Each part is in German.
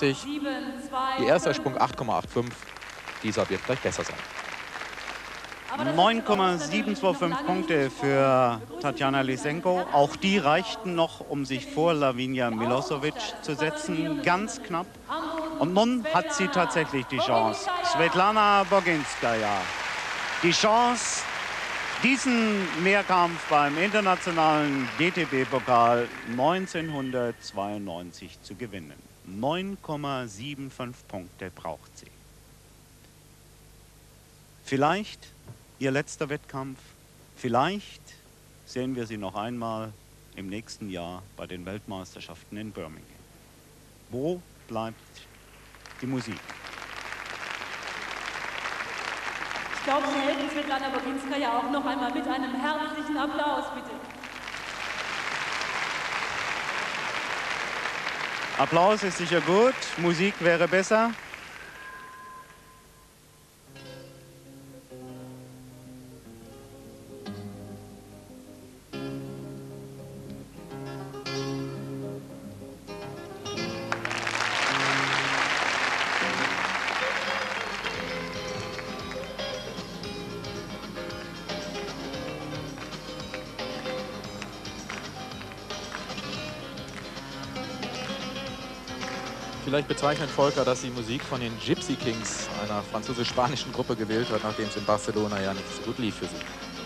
8,90. Ihr erster Sprung 8,85. Dieser wird gleich besser sein. 9,725 Punkte für Tatjana Lisenko. Auch die reichten noch, um sich vor Lavinia Milosevic zu setzen. Ganz knapp. Und nun hat sie tatsächlich die Chance. Svetlana Boginskaya. Die Chance, diesen Mehrkampf beim internationalen DTB-Pokal 1992 zu gewinnen. 9,75 Punkte braucht sie. Vielleicht ihr letzter Wettkampf. Vielleicht sehen wir sie noch einmal im nächsten Jahr bei den Weltmeisterschaften in Birmingham. Wo bleibt die Musik? Ich glaube, Sie helfen Svetlana Boginska ja auch noch einmal mit einem herzlichen Applaus, bitte. Applaus ist sicher gut, Musik wäre besser. Vielleicht bezeichnet Volker, dass die Musik von den Gypsy Kings, einer französisch-spanischen Gruppe, gewählt wird, nachdem es in Barcelona ja nicht so gut lief für sie.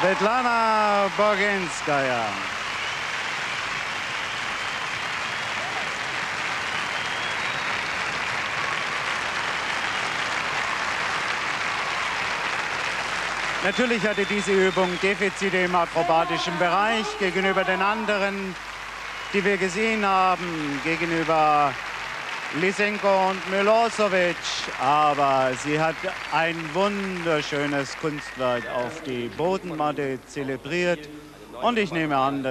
Svetlana Boginskaya. Natürlich hatte diese Übung Defizite im akrobatischen Bereich gegenüber den anderen, die wir gesehen haben, gegenüber Lysenko und Milosevic. Aber sie hat ein wunderschönes Kunstwerk auf die Bodenmatte zelebriert. Und ich nehme an, dass